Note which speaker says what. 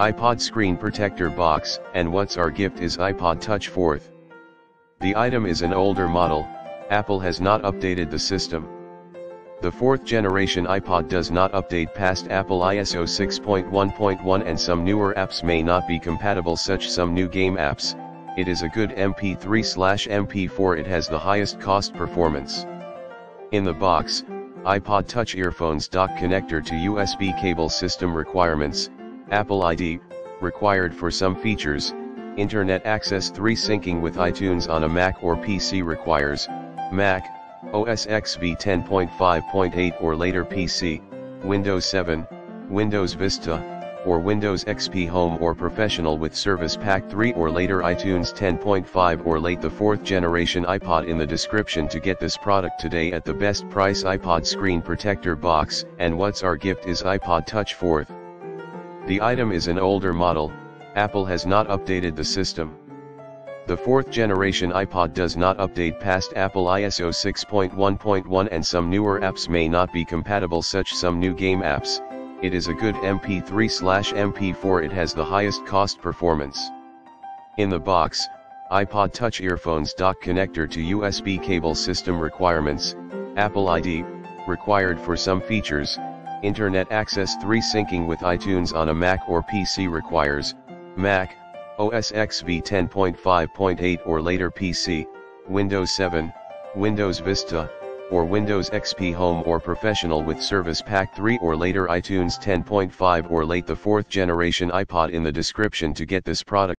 Speaker 1: iPod screen protector box, and what's our gift is iPod Touch 4th. The item is an older model, Apple has not updated the system. The fourth generation iPod does not update past Apple ISO 6.1.1 and some newer apps may not be compatible such some new game apps, it is a good MP3 slash MP4 it has the highest cost performance. In the box, iPod Touch earphones dock connector to USB cable system requirements, Apple ID, required for some features, Internet access 3 syncing with iTunes on a Mac or PC requires, Mac, OS X v 10.5.8 or later PC, Windows 7, Windows Vista, or Windows XP Home or Professional with Service Pack 3 or later iTunes 10.5 or late the 4th generation iPod in the description to get this product today at the best price iPod screen protector box and what's our gift is iPod Touch 4th. The item is an older model, Apple has not updated the system. The fourth generation iPod does not update past Apple ISO 6.1.1 and some newer apps may not be compatible such some new game apps, it is a good MP3-MP4 it has the highest cost performance. In the box, iPod Touch earphones dock connector to USB cable system requirements, Apple ID, required for some features, Internet access 3 syncing with iTunes on a Mac or PC requires, Mac, OS X v 10.5.8 or later PC, Windows 7, Windows Vista, or Windows XP Home or Professional with Service Pack 3 or later iTunes 10.5 or late the 4th generation iPod in the description to get this product.